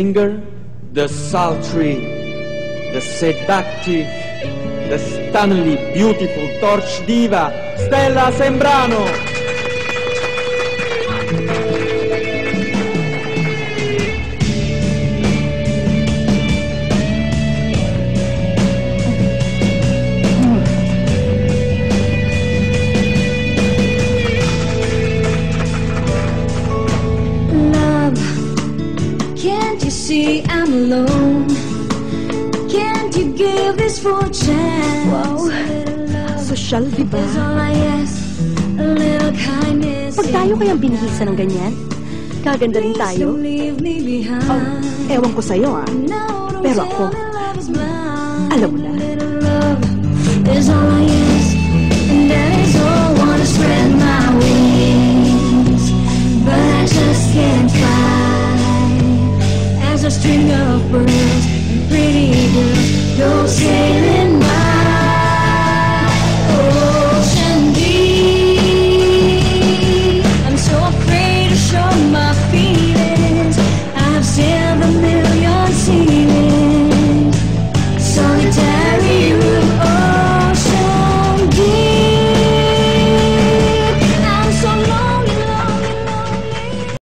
singer, the sultry, the seductive, the stunningly beautiful torch diva, Stella Sembrano. See I'm alone? Can't you give this chance? Wow. A little love Sosyal, di ba? Pag tayo kayang binihisa ng ganyan, gaganda rin tayo. behind. Ewan ko sa'yo ah. Pero ako, alam mo na. Is all I ask. String of pearls and pretty girls by.